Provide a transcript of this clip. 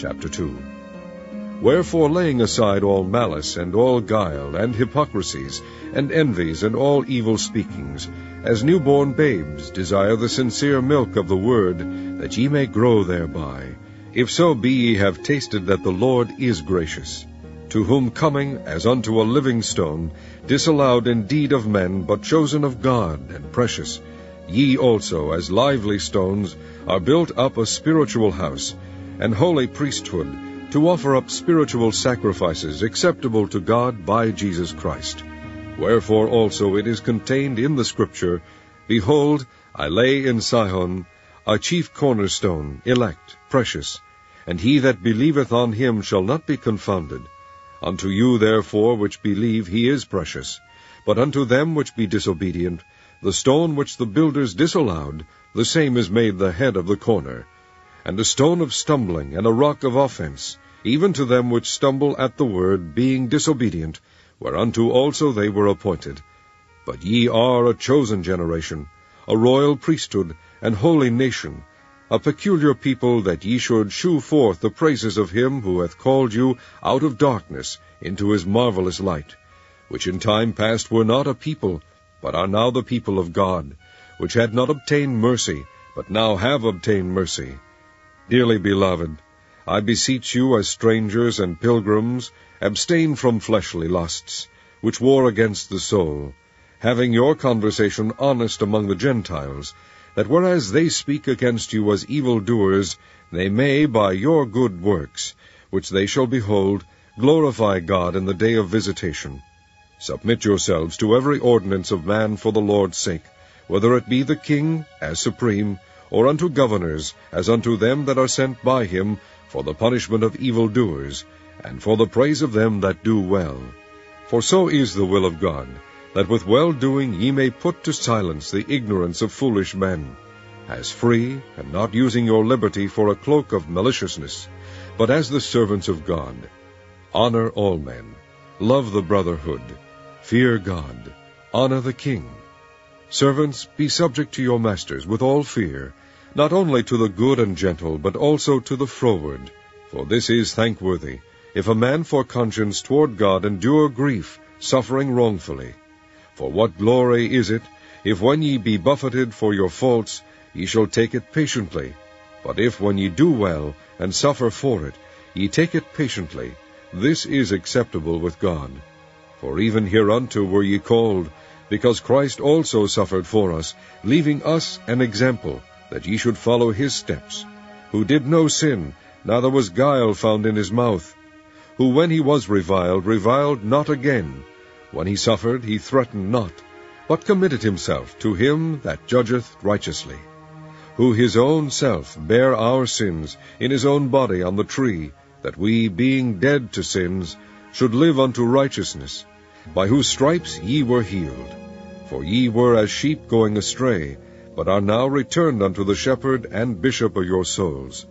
Chapter 2 Wherefore laying aside all malice, and all guile, and hypocrisies, and envies, and all evil speakings, as newborn babes desire the sincere milk of the word, that ye may grow thereby, if so be ye have tasted that the Lord is gracious, to whom coming as unto a living stone, disallowed indeed of men, but chosen of God, and precious, ye also, as lively stones, are built up a spiritual house, and holy priesthood, to offer up spiritual sacrifices acceptable to God by Jesus Christ. Wherefore also it is contained in the Scripture, Behold, I lay in Sion a chief cornerstone, elect, precious, and he that believeth on him shall not be confounded. Unto you therefore which believe he is precious, but unto them which be disobedient, the stone which the builders disallowed, the same is made the head of the corner and a stone of stumbling, and a rock of offense, even to them which stumble at the word, being disobedient, whereunto also they were appointed. But ye are a chosen generation, a royal priesthood, and holy nation, a peculiar people, that ye should shew forth the praises of him who hath called you out of darkness into his marvelous light, which in time past were not a people, but are now the people of God, which had not obtained mercy, but now have obtained mercy. Dearly beloved, I beseech you as strangers and pilgrims, abstain from fleshly lusts, which war against the soul, having your conversation honest among the Gentiles, that whereas they speak against you as evildoers, they may, by your good works, which they shall behold, glorify God in the day of visitation. Submit yourselves to every ordinance of man for the Lord's sake, whether it be the king, as supreme, or unto governors, as unto them that are sent by him, for the punishment of evildoers, and for the praise of them that do well. For so is the will of God, that with well-doing ye may put to silence the ignorance of foolish men, as free, and not using your liberty for a cloak of maliciousness, but as the servants of God. Honor all men, love the brotherhood, fear God, honor the king. Servants, be subject to your masters with all fear, not only to the good and gentle, but also to the froward. For this is thankworthy, if a man for conscience toward God endure grief, suffering wrongfully. For what glory is it, if when ye be buffeted for your faults, ye shall take it patiently? But if when ye do well, and suffer for it, ye take it patiently, this is acceptable with God. For even hereunto were ye called, because Christ also suffered for us, leaving us an example, that ye should follow his steps, who did no sin, neither was guile found in his mouth, who when he was reviled, reviled not again, when he suffered, he threatened not, but committed himself to him that judgeth righteously, who his own self bare our sins in his own body on the tree, that we, being dead to sins, should live unto righteousness, by whose stripes ye were healed. For ye were as sheep going astray, but are now returned unto the shepherd and bishop of your souls.